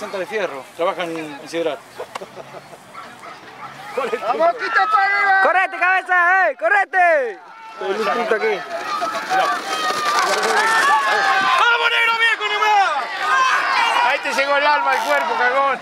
Santa de Fierro, trabajan en Sideral. ¡Vamos, quita para ¡Correte, cabeza! ¡Eh! ¡Correte! Estoy aquí. ¡Vamos, negro viejo, nomás! Ahí te llegó el alma el cuerpo, cagón.